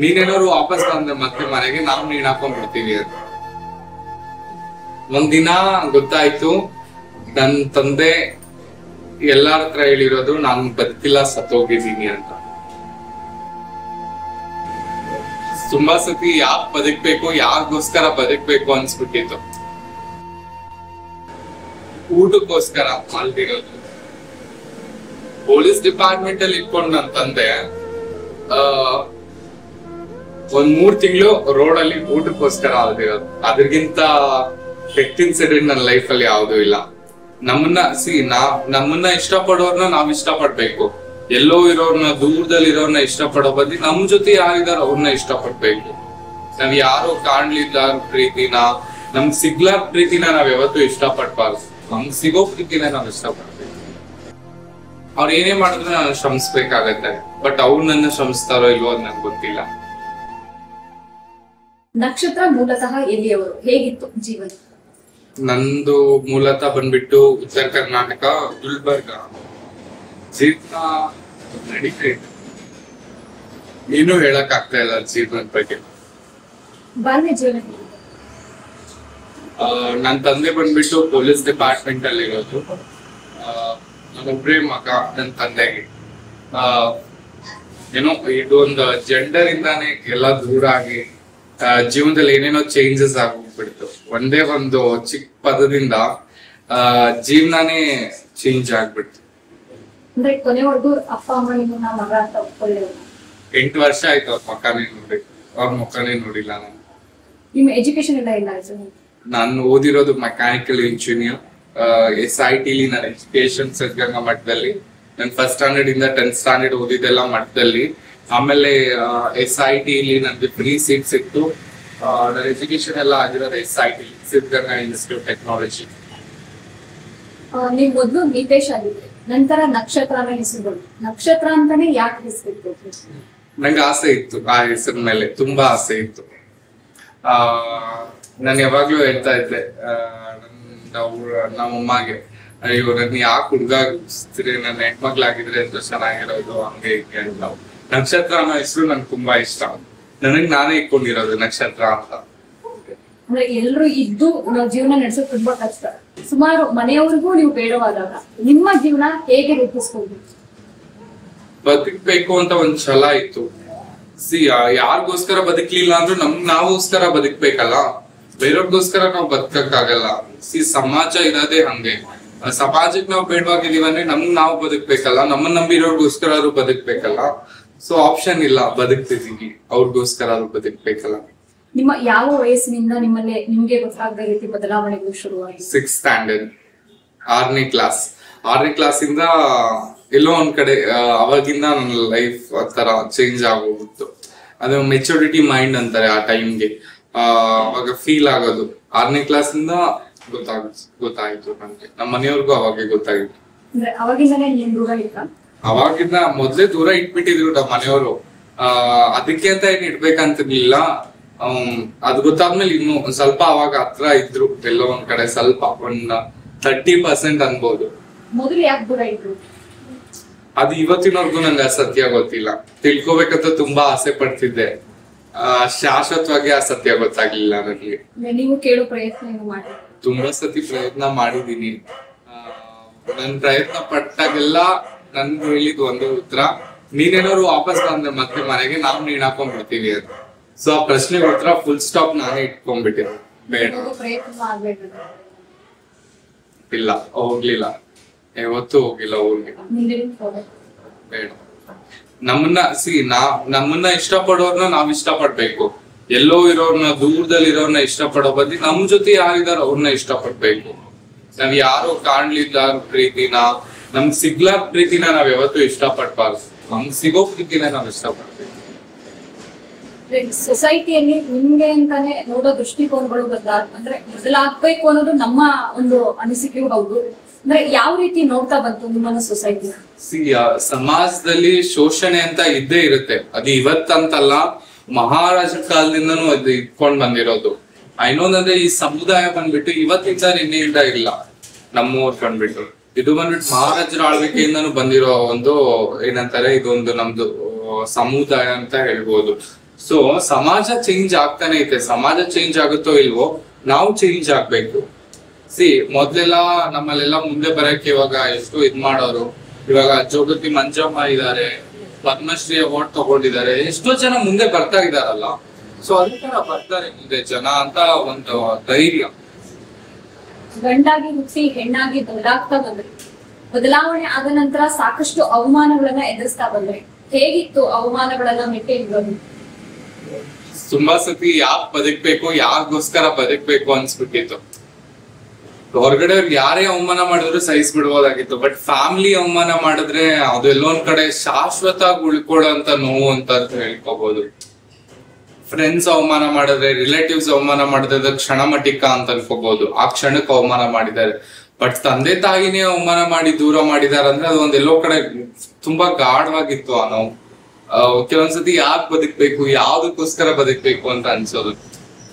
ನೀನೇನಾದ್ರು ವಾಪಸ್ ಬಂದ್ರೆ ಮತ್ತೆ ಮನೆಗೆ ನಾವು ನೀನ್ ಹಾಕೊಂಡ್ಬಿಡ್ತೀವಿ ಅಂತ. ಒಂದಿನ ಗೊತ್ತಾಯ್ತು ನನ್ ತಂದೆ ಎಲ್ಲಾರ ಹತ್ರ ಹೇಳಿರೋದು ನಾನು ಬದುಕಿಲ್ಲ ಸತ್ತೋಗಿದ್ದೀನಿ ಅಂತ. ತುಂಬಾ ಸತಿ ಯಾಕ್ ಬದುಕ್ಬೇಕು ಯಾರಿಗೋಸ್ಕರ ಬದುಕ್ಬೇಕು ಅನ್ಸ್ಬಿಟ್ಟಿತ್ತು. ಊಟಕ್ಕೋಸ್ಕರ ಮಾಲ್ದಿರೋದು ಪೊಲೀಸ್ ಡಿಪಾರ್ಟ್ಮೆಂಟ್ ಅಲ್ಲಿ ಇಟ್ಕೊಂಡು ನನ್ ತಂದೆ ಆ, ಒಂದ್ ಮೂರ್ ತಿಂಗಳು ರೋಡ್ ಅಲ್ಲಿ ಊಟಕ್ಕೋಸ್ಕರ ಅಲ್ದಿರೋದು ಅದ್ರಗಿಂತ ಕೆಟ್ಟ ಇನ್ಸಿಡೆಂಟ್ ನನ್ನ ಲೈಫ್ ಅಲ್ಲಿ ಯಾವ್ದು ಇಲ್ಲ. ನಮ್ಮನ್ನ ಸಿ ನಾ, ನಮ್ಮನ್ನ ಇಷ್ಟಪಡೋರ್ನ ನಾವ್ ಇಷ್ಟಪಡ್ಬೇಕು. ಎಲ್ಲೋ ಇರೋರ್ನ ದೂರದಲ್ಲಿ ಇರೋರ್ನ ಇಷ್ಟಪಡೋ ಬದ್ಲಿ ನಮ್ ಜೊತೆ ಯಾರಿದಾರ ಅವ್ರನ್ನ ಇಷ್ಟಪಡ್ಬೇಕು. ನಾವ್ ಯಾರೋ ಕಾಣ್ಲಿಲ್ಲ ಪ್ರೀತಿನ ನಮ್ಗ್ ಸಿಗ್ಲಾರ ಪ್ರೀತಿನ ನಾವ್ ಯಾವತ್ತೂ ಇಷ್ಟಪಡ್ಬಾರ್ದು. ನಮ್ಗ್ ಸಿಗೋ ಪ್ರೀತಿನ ನಾವ್ ಇಷ್ಟಪಡ್ಬೇಕು. ಅವ್ರ ಏನೇ ಮಾಡಿದ್ರು ನಾನು ಶ್ರಮಿಸ್ಬೇಕಾಗತ್ತೆ. ಬಟ್ ಅವ್ರು ನನ್ನ ಶ್ರಮಿಸ್ತಾರೋ ಇಲ್ವೋ ನಂಗೆ ಗೊತ್ತಿಲ್ಲ. ನಕ್ಷತ್ರ ಮೂಲತಃ ಎಲ್ಲಿಯವರು? ಹೇಗಿತ್ತು ಜೀವನ? ನಂದು ಮೂಲತಃ ಬಂದ್ಬಿಟ್ಟು ಉತ್ತರ ಕರ್ನಾಟಕ ಗುಲ್ಬರ್ಗ. ಜೀವನ ನಡೀತಾ ಇದೆ. ಏನು ಹೇಳಕ್ ಆಗ್ತಾ ಇಲ್ಲ ಜೀವನದ ಬಗ್ಗೆ. ಬಾಲ್ಯ ಜೀವನ ಆ, ನನ್ ತಂದೆ ಬಂದ್ಬಿಟ್ಟು ಪೊಲೀಸ್ ಡಿಪಾರ್ಟ್ಮೆಂಟ್ ಅಲ್ಲಿ ಇರೋದು ನನ್ನೊಬ್ಬರೇ ಮಗ ನನ್ ತಂದೆಗೆ. ಆ, ಏನೋ ಇದೊಂದು ಜೆಂಡರ್ ಇಂದಾನೆ ಎಲ್ಲ ದೂರ ಆಗಿ ಜೀವನದಲ್ಲಿ ಏನೇನೋ ಚೇಂಜಸ್ ಆಗೋಗ್ಬಿಡ್ತು ಒಂದೇ ಒಂದು ಚಿಕ್ಕ ಪದದಿಂದ ಜೀವನನೇ ಚೇಂಜ್ ಆಗ್ಬಿಡ್ತು. ಅಂದ್ರೆ ಕೊನೆವರೆಗೂ ಅಪ್ಪ ಅಮ್ಮ ನಿಮ್ಮನ್ನ ಮಗ ಅಂತ ಒಪ್ಕೊಳ್ಳೇವರು ಎಂಟು ವರ್ಷ ಆಯ್ತು ಅವ್ರ ಮಕ್ಕನೇ ನೋಡಿ ಅವ್ರ ಮುಖನೇ ನೋಡಿಲ್ಲ ನಾನು. ನಿಮ್ಮ ಎಜುಕೇಶನ್ ಎಲ್ಲ ಇಲ್ಲ ಆಯ್ತು? ನಾನು ಓದಿರೋದು ಮೆಕ್ಯಾನಿಕಲ್ ಇಂಜಿನಿಯರ್ ಎಸ್ ಐ ಟಿಲಿ ನನ್ನ ಎಜುಕೇಶನ್ ಸಿದ್ಧಗಂಗಾ ಮಠದಲ್ಲಿ. ನಾನು ಫಸ್ಟ್ ಸ್ಟ್ಯಾಂಡರ್ಡ್ ಇಂದ ಟೆಂತ್ ಸ್ಟ್ಯಾಂಡರ್ಡ್ ಓದಿದ್ದೆಲ್ಲ ಮಠದಲ್ಲಿ. ಆಮೇಲೆ ಎಸ್ ಐ ಟಿ ಟಿಲಿ ನನಗೆ ಫ್ರೀ ಸೀಟ್ ಸಿಕ್ತು ನನ್ನ ಎಜುಕೇಶನ್ ಎಲ್ಲ ಆಗಿರೋದು S I T Siddaganga institute technology ನೀವು ಮೊದಲು ಗೀತೇಶ್ ಆಗಿದ್ರಿ. ನಂತರ ನಕ್ಷತ್ರ ಹೆಸರು ನಕ್ಷತ್ರ ಅಂತಾನೆ ಯಾಕೆ ಹೆಸರು ನಂಗೆ ಆಸೆ ಇತ್ತು. ಆ ಹೆಸರು ಮೇಲೆ ತುಂಬಾ ಆಸೆ ಇತ್ತು. ಆ ನಾನು ಯಾವಾಗ್ಲೂ ಹೇಳ್ತಾ ಇದ್ದೆ ಆ, ನನ್- ಅವ್ರ- ನಮ್ಮ ಅಮ್ಮಗೆ ಅಯ್ಯೋ ನನ್ ಯಾಕೆ ಹುಡುಗ ನನ್ನ ಹೆಣ್ಮಕ್ಳಾಗಿದ್ರೆ ಅಂತ ಚೆನ್ನಾಗಿರೋದು ಹಂಗೆ ಹಿಂಗೆ ಅಂತ. ನಕ್ಷತ್ರ ಅನ್ನೋ ಹೆಸರು ನಂಗೆ ತುಂಬಾ ಇಷ್ಟ. ನನಗ್ ನಾನೇ ಇಟ್ಕೊಂಡಿರೋದು ನಕ್ಷತ್ರ ಅಂತ. ಅಂದ್ರೆ ಎಲ್ರು ಇದ್ದು ನಾವು ಜೀವನ ನಡೆಸೋದು ತುಂಬಾ ಕಷ್ಟ. ಸುಮಾರು ಮನೆಯವರಿಗೂ ನೀವು ಬೇಡವಾದಾಗ ನಿಮ್ಮ ಜೀವನ ಹೇಗೆ ಬದುಕ್ಬೇಕು ಅಂತ ಒಂದ್ ಛಲ ಇತ್ತು. ಸಿ ಯಾರಿಗೋಸ್ಕರ ಬದುಕ್ಲಿಲ್ಲ ಅಂದ್ರೂ ನಮ್ ನಾವೋಸ್ಕರ ಬದುಕ್ಬೇಕಲ್ಲ. ಬೇರೆಯವ್ರಿಗೋಸ್ಕರ ನಾವು ಬದುಕಕ್ಕಾಗಲ್ಲ. ಸಿ ಸಮಾಜ ಇರೋದೇ ಹಂಗೆ. ಸಮಾಜಕ್ಕೆ ನಾವು ಬೇಡವಾಗಿದೀವಿ ಅಂದ್ರೆ ನಮ್ಗ್ ನಾವು ಬದುಕ್ಬೇಕಲ್ಲ. ನಮ್ಮನ್ನ ನಂಬಿರೋರ್ಗೋಸ್ಕರ ಆದ್ರೂ ಬದುಕ್ಬೇಕಲ್ಲ. ಸೊ ಆಪ್ಷನ್ ಇಲ್ಲ ಬದುಕ್ತಿದೀವಿ ಅವ್ರಿಗೋಸ್ಕರ ಅದು ಬದುಕ್ಬೇಕಲ್ಲ. ನಿಮ್ಮ ಯಾವ ವಯಸ್ಸಿನಿಂದ ನಿಮ್ಮಲ್ಲಿ ನಿಮ್ಗೆ ಗೊತ್ತಾಗದ ರೀತಿ ಬದಲಾವಣೆಗಳು ಶುರುವಾಗಿ ಸಿಕ್ಸ್ ಸ್ಟ್ಯಾಂಡರ್ಡ್ ಆರನೇ ಕ್ಲಾಸ್ ಆರನೇ ಕ್ಲಾಸ್ ಇಂದ ಎಲ್ಲೋ ಒಂದ್ ಕಡೆ ಅವಾಗಿಂದ ನನ್ನ ಲೈಫ್ ತರ ಚೇಂಜ್ ಆಗೋಗಿತ್ತು. ಅದು ಮೆಚುರಿಟಿ ಮೈಂಡ್ ಅಂತಾರೆ ಆ ಟೈಮ್ಗೆ ಅವಾಗ ಫೀಲ್ ಆಗೋದು. ಆರನೇ ಕ್ಲಾಸ್ ಇಂದ ಗೊತ್ತಾಗ ಗೊತ್ತಾಯ್ತು ನಮ್ಗೆ. ನಮ್ಮ ಮನೆಯವ್ರಿಗೂ ಅವಾಗೆ ಗೊತ್ತಾಗಿತ್ತು ಅಂದ್ರೆ ಅವಾಗಿಂದನೇ ಅವಾಗಿಂದ ಮೊದ್ಲೇ ದೂರ ಇಟ್ಬಿಟ್ಟಿದ್ರು ನಮ್ಮ ಮನೆಯವರು. ಆ ಅದಕ್ಕೆ ಅಂತ ಏನ್ ಇಡ್ಬೇಕಂತಿರ್ಲಿಲ್ಲ. ಅದ್ ಗೊತ್ತಾದ್ಮೇಲೆ ಇನ್ನು ಒಂದ್ ಸ್ವಲ್ಪ ಅವಾಗ ಹತ್ರ ಇದ್ರು ಎಲ್ಲೋ ಒಂದ್ ಕಡೆ ಸ್ವಲ್ಪ ಒಂದ್ ತರ್ಟಿ ಪರ್ಸೆಂಟ್ ಅನ್ಬೋದು. ಮೊದಲು ಯಾಕೆ ದೂರ ಇದ್ರು? ಅದು ಇವತ್ತಿನವರೆಗೂ ನಂಗೆ ಅಸತ್ಯ ಸತ್ಯ ಗೊತ್ತಿಲ್ಲ. ತಿಳ್ಕೊಬೇಕಂತ ತುಂಬಾ ಆಸೆ ಪಡ್ತಿದ್ದೆ. ಆ ಶಾಶ್ವತವಾಗಿ ಆ ಸತ್ಯ ಗೊತ್ತಾಗ್ಲಿಲ್ಲ ನನಗೆ ಅಂದ್ರೆ ನೀವು ಕೇಳೋ ಪ್ರಯತ್ನ ಏನು ಮಾಡಿ? ತುಂಬಾ ಸತಿ ಪ್ರಯತ್ನ ಮಾಡಿದೀನಿ ಆ, ನನ್ ಪ್ರಯತ್ನ ಪಟ್ಟಾಗೆಲ್ಲ ನನ್ ಹೇಳಿದ್ದು ಒಂದೇ ಉತ್ತರ. ನೀನೇನಾದ್ರು ವಾಪಸ್ ಬಂದ್ರೆ ಮತ್ತೆ ಮನೆಗೆ ನಾವು ನೀನ್ ಹಾಕೊಂಡ್ಬಿಡ್ತೀವಿ ಅಂತ. ಸೊ ಆ ಪ್ರಶ್ನೆಗೆ ಉತ್ತರ ಫುಲ್ ಸ್ಟಾಪ್ ನಾನೇ ಇಟ್ಕೊಂಡ್ಬಿಟ್ಟಿದ್ದೆ ಬೇಡ. ಇಲ್ಲ ಹೋಗ್ಲಿಲ್ಲ. ಯಾವತ್ತು ಹೋಗಿಲ್ಲ ಊರಿಗೆ ಬೇಡ. ನಮ್ಮನ್ನ ಸಿ ನಾ ನಮ್ಮನ್ನ ಇಷ್ಟಪಡೋರ್ನ ನಾವ್ ಇಷ್ಟಪಡ್ಬೇಕು. ಎಲ್ಲೋ ಇರೋರ್ನ ದೂರದಲ್ಲಿ ಇರೋರ್ನ ಇಷ್ಟಪಡೋ ಬದ್ಲಿ ನಮ್ ಜೊತೆ ಯಾರಿದಾರ ಅವ್ರನ್ನ ಇಷ್ಟಪಡ್ಬೇಕು. ನಾವ್ ಯಾರೋ ಕಾಣ್ಲಿಲ್ಲ ಪ್ರೀತಿನ ನಮ್ಗ್ ಸಿಗ್ಲಾ ಪ್ರೀತಿನ ನಾವ್ ಯಾವತ್ತೂ ಇಷ್ಟಪಡ್ಬಾರ್ದು. ನಮ್ಗ್ ಸಿಗೋ ಪ್ರೀತಿನ ನಾವ್ ಇಷ್ಟಪಡ್ಬೇಕು. ಸೊಸೈಟಿಯಲ್ಲಿ ನಿಮ್ಗೆ ಅಂತಾನೆ ನೋಡೋ ದೃಷ್ಟಿಕೋನಗಳು ಬದಲಾಗ ಅಂದ್ರೆ ಬದಲಾಗ್ಬೇಕು ಅನ್ನೋದು ನಮ್ಮ ಒಂದು ಅನಿಸಿಕೆ ಹೌದು. ಅಂದ್ರೆ ಯಾವ ರೀತಿ ನೋಡ್ತಾ ಬಂತು ನಿಮ್ಮ ಸೊಸೈಟಿ ಸಿ ಸಮಾಜದಲ್ಲಿ ಶೋಷಣೆ ಅಂತ ಇದ್ದೇ ಇರುತ್ತೆ. ಅದು ಇವತ್ತಂತಲ್ಲ ಮಹಾರಾಜ ಕಾಲದಿಂದನೂ ಅದು ಇಟ್ಕೊಂಡ್ ಬಂದಿರೋದು. ಇನ್ನೊಂದಂದ್ರೆ ಈ ಸಮುದಾಯ ಬಂದ್ಬಿಟ್ಟು ಇವತ್ತಿಂದ ನಿನ್ನೆಯಿಂದ ಇಲ್ಲ. ನಮ್ಮೂರ್ ಬಂದ್ಬಿಟ್ಟು. ಇದು ಬಂದ್ಬಿಟ್ಟು ಮಹಾರಾಜರ ಆಳ್ವಿಕೆಯಿಂದನೂ ಬಂದಿರೋ ಒಂದು ಏನಂತಾರೆ, ಇದೊಂದು ನಮ್ದು ಸಮುದಾಯ ಅಂತ ಹೇಳ್ಬೋದು. ಸೊ ಸಮಾಜ ಚೇಂಜ್ ಆಗ್ತಾನೆ ಐತೆ. ಸಮಾಜ ಚೇಂಜ್ ಆಗುತ್ತೋ ಇಲ್ವೋ, ನಾವು ಚೇಂಜ್ ಆಗ್ಬೇಕು. ಸಿ ಮೊದ್ಲೆಲ್ಲ ನಮ್ಮಲ್ಲೆಲ್ಲ ಮುಂದೆ ಬರಕ್ಕೆ ಇವಾಗ ಎಷ್ಟು ಇದ್ ಮಾಡೋರು, ಇವಾಗ ಜೋಗತಿ ಮಂಜಮ್ಮ ಇದಾರೆ, ಪದ್ಮಶ್ರೀ ಅವಾರ್ಡ್ ತಗೊಂಡಿದ್ದಾರೆ, ಎಷ್ಟೋ ಜನ ಮುಂದೆ ಬರ್ತಾ ಇದಾರಲ್ಲ. ಸೊ ಅದೇ ತರ ಬರ್ತಾರೆ ಮುಂದೆ ಜನ ಅಂತ ಒಂದು ಧೈರ್ಯ. ಗಂಡಾಗಿ ಹುಟ್ಟಿ, ಹೆಣ್ಣಾಗಿ ಬದಲಾಗ್ತಾ ಬಂದ್ರಿ. ಬದಲಾವಣೆ ಆದ ನಂತರ ಸಾಕಷ್ಟು ಅವಮಾನಗಳನ್ನ ಎದುರಿಸ್ತಾ ಬಂದ್ರಿ. ಹೇಗಿತ್ತು ಅವಮಾನಗಳನ್ನ ಮೆಟ್ಟಿರೋದು ತುಂಬಾ ಸತಿ ಯಾಕ್ ಬದುಕ್ಬೇಕು, ಯಾರಿಗೋಸ್ಕರ ಬದುಕ್ಬೇಕು ಅನ್ಸ್ಬಿಟ್ಟಿತ್ತು. ಹೊರಗಡೆ ಯಾರೇ ಅವಮಾನ ಮಾಡಿದ್ರು ಸಹಿಸ್ಬಿಡ್ಬೋದಾಗಿತ್ತು. ಬಟ್ ಫ್ಯಾಮಿಲಿ ಅವಮಾನ ಮಾಡಿದ್ರೆ ಅದು ಎಲ್ಲೊಂದ್ ಕಡೆ ಉಳ್ಕೊಳ್ಳೋ ಅಂತ ನೋವು ಅಂತ ಹೇಳ್ಕೋಬಹುದು ಫ್ರೆಂಡ್ಸ್ ಅವಮಾನ ಮಾಡಿದ್ರೆ ರಿಲೇಟಿವ್ಸ್ ಅವಮಾನ ಮಾಡಿದ್ರೆ ಕ್ಷಣ ಮಟ್ಟಿಕ ಅಂತ ಅನ್ಕೋಬಹುದು. ಆ ಕ್ಷಣಕ್ಕೆ ಅವಮಾನ ಮಾಡಿದ್ದಾರೆ. ಬಟ್ ತಂದೆ ತಾಯಿನೇ ಅವಮಾನ ಮಾಡಿ ದೂರ ಮಾಡಿದಾರೆ ಅಂದ್ರೆ ಅದು ಒಂದ್ ಎಲ್ಲೋ ಕಡೆ ತುಂಬಾ ಗಾಢವಾಗಿತ್ತು ಆ ನಾವು. ಕೆಲವೊಂದ್ಸತಿ ಯಾಕೆ ಬದುಕ್ಬೇಕು ಯಾವ್ದಕ್ಕೋಸ್ಕರ ಬದುಕ್ಬೇಕು ಅಂತ ಅನ್ಸೋದು.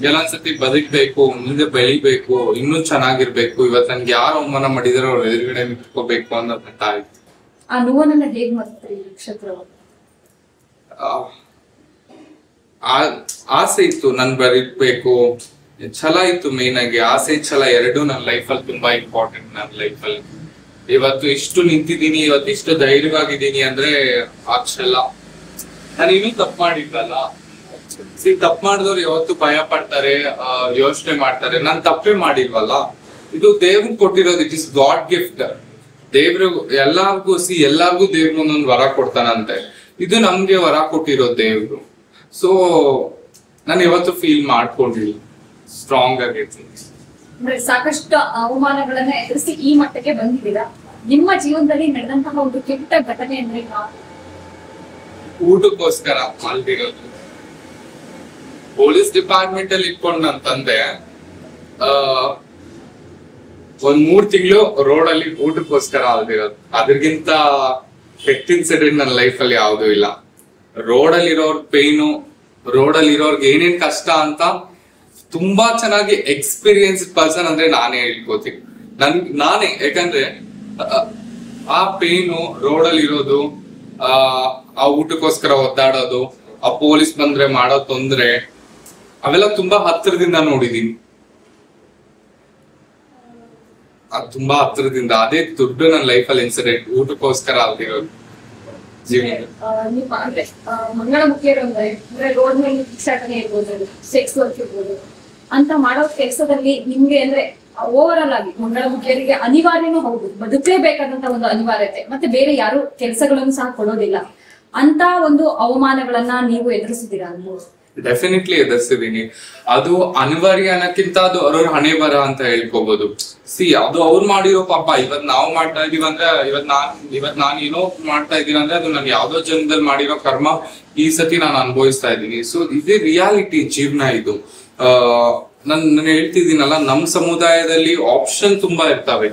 ಕೆಲವೊಂದ್ಸತಿ ಬದುಕ್ಬೇಕು ಮುಂದೆ ಬೆಳಿಬೇಕು ಇನ್ನೂ ಚೆನ್ನಾಗಿರ್ಬೇಕು. ಇವತ್ ನನ್ಗೆ ಯಾರು ಅವಮಾನ ಮಾಡಿದಾರೋ ಅವ್ರ ಎದುರುಗಡೆ ನಿಂತ್ಕೋಬೇಕು ಅನ್ನೋ ಗೊತ್ತಾಯ್ತು ಆ ನೋವನ್ನ ಹೇಗ್ ಮಾಡ್ತಾರೆ ನಕ್ಷತ್ರ? ಆ, ಆಸೆ ಇತ್ತು ನನ್ ಬರೀಬೇಕು. ಛಲ ಇತ್ತು ಮೇನ್ ಆಗಿ. ಆಸೆ ಛಲ ಎರಡು ನನ್ನ ಲೈಫಲ್ಲಿ ತುಂಬಾ ಇಂಪಾರ್ಟೆಂಟ್ ನನ್ನ ಲೈಫಲ್ಲಿ ಇವತ್ತು ಇಷ್ಟು ನಿಂತಿದ್ದೀನಿ ಇವತ್ತು ಇಷ್ಟು ಧೈರ್ಯವಾಗಿದ್ದೀನಿ ಅಂದ್ರೆ ಆ ಛಲ. ನಾನು ಇನ್ನೂ ತಪ್ಪು ಮಾಡಿದ್ದಲ್ಲ ಸಿ ತಪ್ಪು ಮಾಡಿದವ್ರು ಯಾವತ್ತು ಭಯ ಪಡ್ತಾರೆ ಯೋಚನೆ ಮಾಡ್ತಾರೆ. ನಾನು ತಪ್ಪೇ ಮಾಡಿಲ್ವಲ್ಲ? ಇದು ದೇವ್ರು ಕೊಟ್ಟಿರೋದು ಇಟ್ ಇಸ್ ಗಾಡ್ ಗಿಫ್ಟ್ ದೇವ್ರು ಎಲ್ಲಾರ್ಗೂ ಸಿ ಎಲ್ಲಾರ್ಗು ದೇವ್ರು ಒಂದೊಂದು ವರ ಕೊಡ್ತಾನಂತೆ. ಇದು ನಮ್ಗೆ ವರ ಕೊಟ್ಟಿರೋ ದೇವ್ರು. ಸೊ ನಾನು ಇವತ್ತು ಫೀಲ್ ಮಾಡ್ಕೊಂಡಿಲ್ಲ. ಸ್ಟ್ರಾಂಗ್ ಆಗಿರ್ತೀನಿ ಅಂದ್ರೆ ಸಾಕಷ್ಟು ಅವಮಾನಗಳನ್ನ ಎದುರಿಸಿ ಈ ಮಟ್ಟಕ್ಕೆ ಬಂದಿದ್ದೀರಾ? ನಿಮ್ಮ ಜೀವನದಲ್ಲಿ ನಡೆದಂತಹ ಒಂದು ಕೆಟ್ಟ ಘಟನೆ ಅಂದ್ರೆ? ಊಟಕ್ಕೋಸ್ಕರ ಮಾಲ್ಬಿರೋದು ಪೊಲೀಸ್ ಡಿಪಾರ್ಟ್ಮೆಂಟ್ ಅಲ್ಲಿ ಇಟ್ಕೊಂಡು ನನ್ನ ತಂದೆ ಆ ಒಂದ್ ಮೂರ್ ತಿಂಗಳು ರೋಡ್ ಅಲ್ಲಿ ಊಟಕ್ಕೋಸ್ಕರ ಅಲ್ದಿರೋದು. ಅದ್ರಗಿಂತ ಕೆಟ್ಟ ಇನ್ಸಿಡೆಂಟ್ ನನ್ನ ಲೈಫ್ ಅಲ್ಲಿ ಯಾವ್ದು ಇಲ್ಲ. ರೋಡ್ ಅಲ್ಲಿ ಇರೋರ್ ಪೇನು ರೋಡ್ ಅಲ್ಲಿ ಇರೋರ್ಗೆ ಏನೇನ್ ಕಷ್ಟ ಅಂತ ತುಂಬಾ ಚೆನ್ನಾಗಿ ಎಕ್ಸ್ಪೀರಿಯನ್ಸ್ ಪರ್ಸನ್ ಅಂದ್ರೆ ನಾನೇ ಹೇಳ್ಕೋತೀನಿ. ನನ್ ನಾನೇ ಯಾಕಂದ್ರೆ ಆ, ಪೇನು ರೋಡ್ ಅಲ್ಲಿ ಇರೋದು ಆ ಊಟಕ್ಕೋಸ್ಕರ ಒದ್ದಾಡೋದು ಆ ಪೊಲೀಸ್ ಬಂದ್ರೆ ಮಾಡೋ ತೊಂದ್ರೆ ಅವೆಲ್ಲ ತುಂಬಾ ಹತ್ತಿರದಿಂದ ನೋಡಿದೀನಿ. ತುಂಬಾ ಹತ್ತಿರದಿಂದ ಅದೇ ದೊಡ್ಡ ನನ್ನ ಲೈಫಲ್ಲಿ ಇನ್ಸಿಡೆಂಟ್ ಊಟಕ್ಕೋಸ್ಕರ ಅಲ್ದಿರೋದು ಅಂದ್ರೆ ಆ, ಮಂಗಳಮುಖಿಯರು ಅಂದ್ರೆ ಅಂದ್ರೆ ರೋಡ್ ಮೇಲೆ ಇರ್ಬೋದು ಅಂತ ಮಾಡೋ ಕೆಲಸದಲ್ಲಿ ನಿಮ್ಗೆ ಅಂದ್ರೆ ಓವರ್ ಆಲ್ ಆಗಿ ಮಂಗಳಮುಖಿಯರಿಗೆ ಅನಿವಾರ್ಯನೂ ಹೌದು. ಬದುಕಲೇಬೇಕಾದಂತ ಒಂದು ಅನಿವಾರ್ಯತೆ. ಮತ್ತೆ ಬೇರೆ ಯಾರು ಕೆಲಸಗಳನ್ನು ಸಹ ಕೊಡೋದಿಲ್ಲ. ಅಂತ ಒಂದು ಅವಮಾನಗಳನ್ನ ನೀವು ಎದುರಿಸಿದ್ದೀರಾ? ಅನ್ಬೋದು ಡೆಫಿನೆಟ್ಲಿ ಎದುರಿಸಿದೀನಿ ಅದು ಅನಿವಾರ್ಯ ಅನ್ನಕ್ಕಿಂತ ಅದು ಅವ್ರವ್ರ ಹಣೆ ಬರ ಅಂತ ಹೇಳ್ಕೋಬಹುದು ಸಿ ಅದು ಅವ್ರು ಮಾಡಿರೋ ಪಾಪ. ಇವತ್ ನಾವು ಮಾಡ್ತಾ ಇದೀವಿ ಅಂದ್ರೆ ಇವತ್ ನಾನ್ ಇವತ್ ನಾನ್ ಏನೋ ಮಾಡ್ತಾ ಇದೀನಿ ಅಂದ್ರೆ ಅದು ನಾನು ಯಾವ್ದೋ ಜನ್ಮದಲ್ಲಿ ಮಾಡಿರೋ ಕರ್ಮ ಈ ಸತಿ ನಾನು ಅನುಭವಿಸ್ತಾ ಇದ್ದೀನಿ ಸೊ ಇದೇ ರಿಯಾಲಿಟಿ ಜೀವನ ಇದು. ಆ, ನನ್, ನಾನು ಹೇಳ್ತಿದ್ದೀನಲ್ಲ, ನಮ್ ಸಮುದಾಯದಲ್ಲಿ ಆಪ್ಷನ್ ತುಂಬಾ ಇರ್ತವೆ.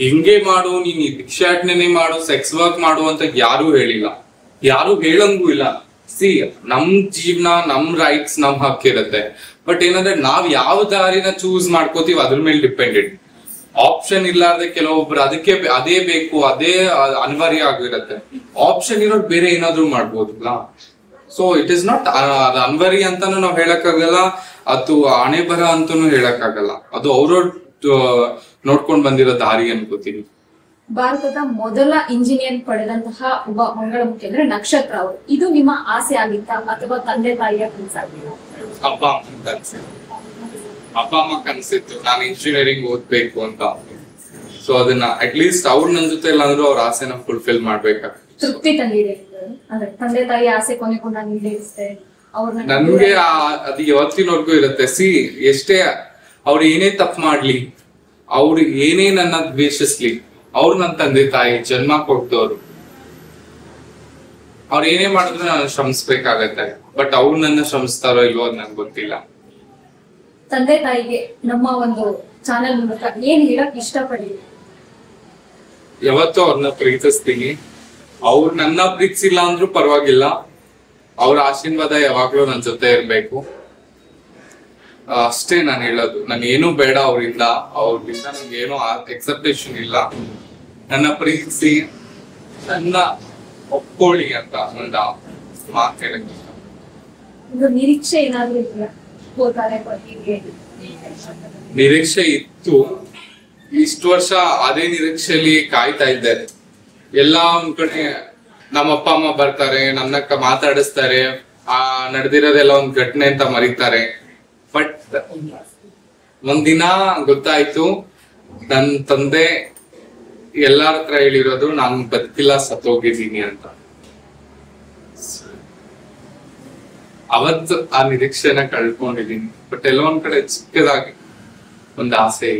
ಹಿಂಗೆ ಮಾಡು, ನೀನ್ ಭಿಕ್ಷಾಟನೆ ಮಾಡು ಸೆಕ್ಸ್ ವರ್ಕ್ ಮಾಡು ಅಂತ ಯಾರು ಹೇಳಿಲ್ಲ. ಯಾರು ಹೇಳಂಗೂ ಇಲ್ಲ. ಸಿ ನಮ್ ಜೀವನ, ನಮ್ ರೈಟ್ಸ್ ನಮ್ ಹಕ್ಕಿರುತ್ತೆ ಬಟ್ ಏನಂದ್ರೆ, ನಾವ್ ಯಾವ ದಾರಿನ ಚೂಸ್ ಮಾಡ್ಕೋತೀವಿ ಅದ್ರ ಮೇಲೆ ಡಿಪೆಂಡೆಡ್ ಆಪ್ಷನ್ ಇಲ್ಲಾರ್ದೆ ಕೆಲವೊಬ್ರು ಅದಕ್ಕೆ ಅದೇ ಬೇಕು, ಅದೇ ಅನಿವಾರ್ಯ ಆಗಿರುತ್ತೆ. ಆಪ್ಷನ್ ಇರೋದು ಬೇರೆ ಏನಾದ್ರೂ ಮಾಡ್ಬೋದಲ್ಲ. So it is not Anwari ಅಂತಾನು ನಾವ್ ಹೇಳಕ್ಕಾಗಲ್ಲ, ಅದು ಹಣೆ ಬರ ಅಂತಾನು ಹೇಳಕ್ಕಾಗಲ್ಲ. ಅದು ಅವ್ರವ್ರ ನೋಡ್ಕೊಂಡ್ ಬಂದಿರೋ ದಾರಿ ಅನ್ಕೋತೀನಿ. ಭಾರತದ ಮೊದಲ ಇಂಜಿನಿಯರ್ ಪಡೆದಂತಹ ಒಬ್ಬ ಮಂಗಳಮುಖಿ ಅಂದ್ರೆ ನಕ್ಷತ್ರ ಅವರು. ಇದು ನಿಮ್ಮ ಆಸೆ ಆಗಿತ್ತ ಅಥವಾ ತಂದೆ ತಾಯಿಯ ಕನಸಾಗಿತ್ತ ಅಪ್ಪ ಅಮ್ಮ ಕನಸಿತ್ತು. ಅಪ್ಪ ಅಮ್ಮ ಕನ್ಸಿತ್ತು. ನಾನು ಇಂಜಿನಿಯರಿಂಗ್ ಓದ್ಬೇಕು ಅಂತ. ಸೊ ಅದನ್ನ ಅಟ್ ಲೀಸ್ಟ್ ಅವ್ರ ನನ್ ಜೊತೆ ಇಲ್ಲಾಂದ್ರೂ ಅವ್ರ ಆಸೆನ ಫುಲ್ಫಿಲ್ ಮಾಡ್ಬೇಕಾಗ್ತದೆ ತೃಪ್ತಿ ತಂದಿದೆ ಅಂದ್ರೆ ತಂದೆ ತಾಯಿ ಆಸೆ ಕೊನೆಗೂ ನಾನು ಈಡೇರಿಸಿದೆ ಅವ್ರನ್ನ ನನ್ಗೆ ಆ- ಅದು ಯಾವತ್ತಿನವರೆಗೂ ಇರುತ್ತೆ. ಸಿ ಎಷ್ಟೇ ಅವ್ರು ಏನೇ ತಪ್ಪು ಮಾಡ್ಲಿ ಅವ್ರು ಏನೇ ನನ್ನ ದ್ವೇಷಿಸ್ಲಿ ಅವ್ರು ನನ್ನ ತಂದೆ ತಾಯಿ ಜನ್ಮ ಕೊಟ್ಟವ್ರು. ಅವ್ರು ಏನೇ ಮಾಡಿದ್ರು ನಾನು ಶ್ರಮಿಸ್ಬೇಕಾಗತ್ತೆ. ಬಟ್ ಅವ್ರು ನನ್ನ ಶ್ರಮಿಸ್ತಾರೋ ಇಲ್ವೋ ಅದು ನಂಗೆ ಗೊತ್ತಿಲ್ಲ. ತಂದೆ ತಾಯಿಗೆ ನಮ್ಮ ಒಂದು ಚಾನೆಲ್ ಮೂಲಕ ಏನ್ ಹೇಳಕ್ ಇಷ್ಟಪಡಿ? ಯಾವತ್ತೂ ಅವ್ರನ್ನ ಪ್ರೀತಿಸ್ತೀನಿ. ಅವ್ರು ನನ್ನ ಪ್ರೀತಿಸಿಲ್ಲ ಅಂದ್ರೂ ಪರವಾಗಿಲ್ಲ. ಅವ್ರ ಆಶೀರ್ವಾದ ಯಾವಾಗ್ಲೂ ನನ್ನ ಜೊತೆ ಇರ್ಬೇಕು. ಅಷ್ಟೇ ನಾನು ಹೇಳೋದು. ನನ್ಗೆ ಏನೂ ಬೇಡ ಅವರಿಂದ. ಅವ್ರಿಂದ ನನ್ಗೆ ಏನೂ ಎಕ್ಸೆಪ್ಟೇಷನ್ ಇಲ್ಲ. ನನ್ನ ಪ್ರೀತಿಸಿ ನನ್ನ ಒಪ್ಕೊಳ್ಳಿ ಅಂತ ಒಂದು ಮಾತು ಹೇಳಕ್ಕೆ ನಿರೀಕ್ಷೆ ಏನಾದ್ರೂ ನಿರೀಕ್ಷೆ ಇತ್ತು. ಇಷ್ಟು ವರ್ಷ ಅದೇ ನಿರೀಕ್ಷೆಯಲ್ಲಿ ಕಾಯ್ತಾ ಇದ್ದೆ. ಎಲ್ಲ ಒಂದ್ ಕಡೆ ನಮ್ಮ ಅಪ್ಪ ಅಮ್ಮ ಬರ್ತಾರೆ ನನ್ನಕ್ಕ ಮಾತಾಡಿಸ್ತಾರೆ. ಆ ನಡೆದಿರೋದೆಲ್ಲ ಒಂದ್ ಘಟನೆ ಅಂತ ಮರೀತಾರೆ. ಬಟ್ ಒಂದಿನ ಗೊತ್ತಾಯ್ತು ನನ್ನ ತಂದೆ ಎಲ್ಲಾರ ಹತ್ರ ಹೇಳಿರೋದು, ನಾನು ಬದುಕಿಲ್ಲ, ಸತ್ತೋಗಿದ್ದೀನಿ ಅಂತ. ಅವತ್ತು ಆ ನಿರೀಕ್ಷೆನ ಕಳ್ಕೊಂಡಿದ್ದೀನಿ. ಬಟ್ ಎಲ್ಲೋ ಒಂದ್ ಕಡೆ ಚಿಕ್ಕದಾಗಿ ಒಂದು ಆಸೆ